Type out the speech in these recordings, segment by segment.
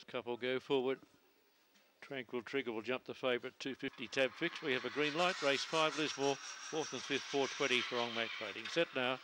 Last couple go forward. Tranquil Trigger will jump the favourite 250 tab fix. We have a green light. Race 5 Lismore. Fourth and fifth 420 for on match rating. Set now.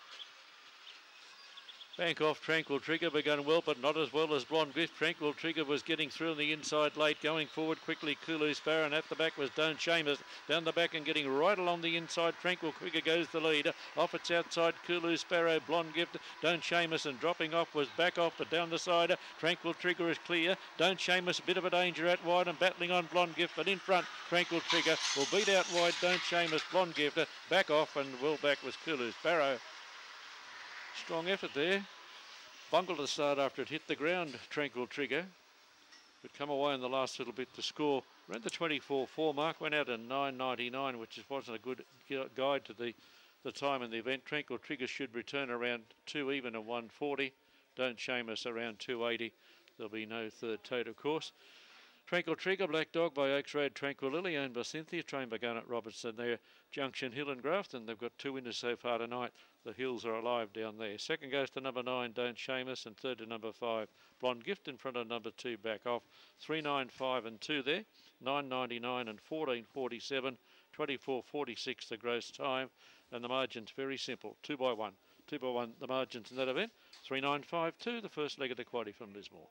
Bank off Tranquil Trigger begun well, but not as well as Blonde Gift. Tranquil Trigger was getting through on the inside late, going forward quickly. Kulu Sparrow, at the back was Don't Seamus. Down the back and getting right along the inside. Tranquil Trigger goes the lead. Off its outside, Kulu Sparrow, Blonde Gift, Don't Seamus, and dropping off was back off, but down the side, Tranquil Trigger is clear. Don't Seamus, a bit of a danger out wide and battling on Blonde Gift, but in front, Tranquil Trigger will beat out wide. Don't Seamus, Blonde Gift, back off, and well back was Kulu Sparrow. Strong effort there. Bungled to start after it hit the ground, Tranquil Trigger. But come away in the last little bit to score. Ran the 24-4 mark, went out in 9.99, which wasn't a good guide to the, the time in the event. Tranquil Trigger should return around 2 even and 140. Don't shame us around 280. There'll be no third tote, of course. Tranquil Trigger, Black Dog by Oaks Road, Tranquil Lily, owned by Cynthia, trained by Garnet Robertson there, Junction Hill and Grafton. They've got two winners so far tonight. The hills are alive down there. Second goes to number nine, Don't Shame Us, and third to number five, Blonde Gift in front of number two, back off. Three, nine, five, and two there. Nine ninety nine and fourteen forty seven. Twenty four forty six the gross time, and the margin's very simple. Two by one. Two by one. The margins in that event. Three nine five two. The first leg of the quaddy from Lismore.